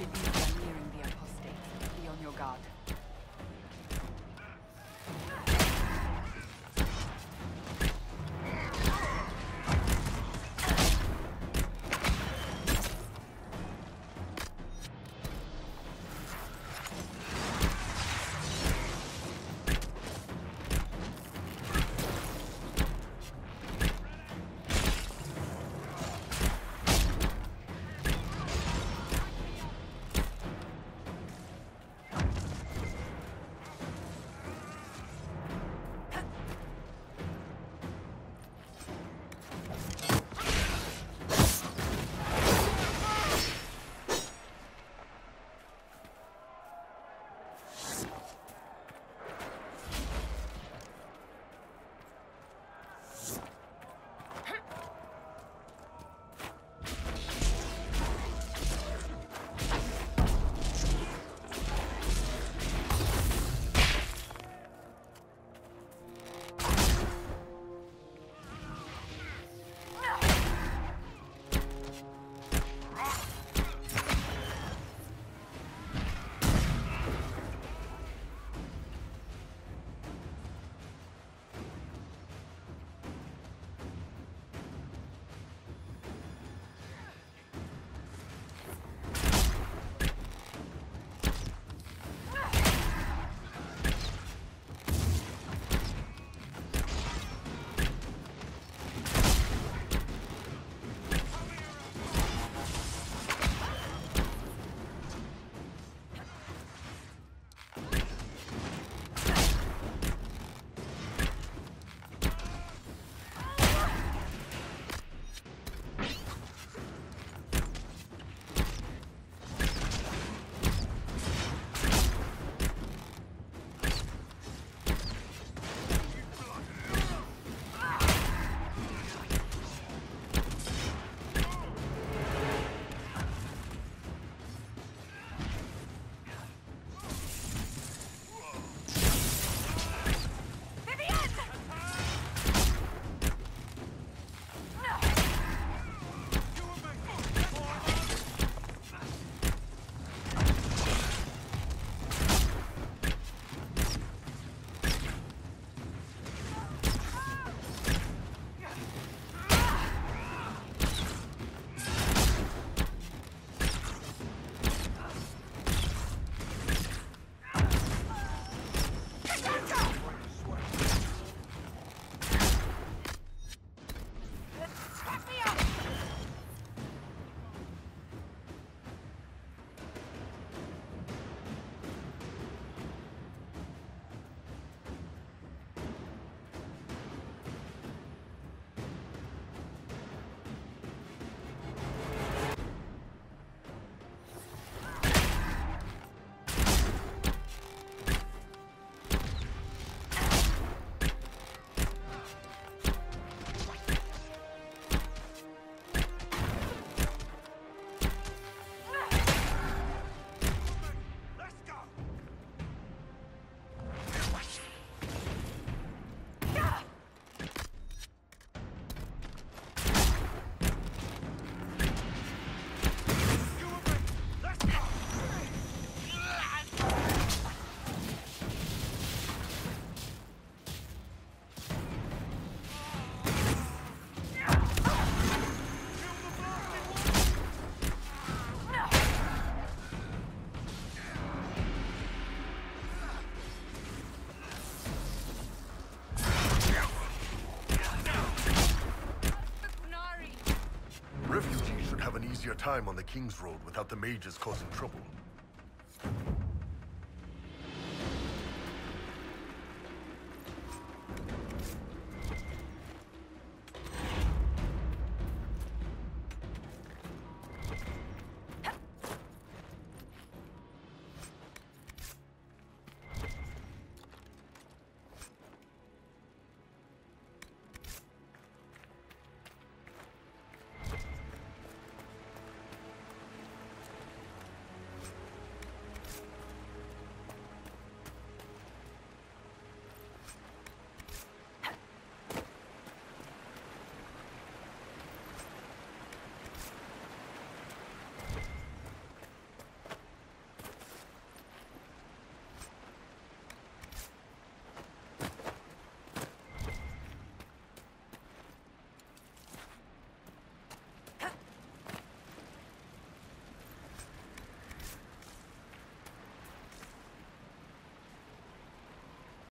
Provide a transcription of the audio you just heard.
believe we time on the King's Road without the mages causing trouble.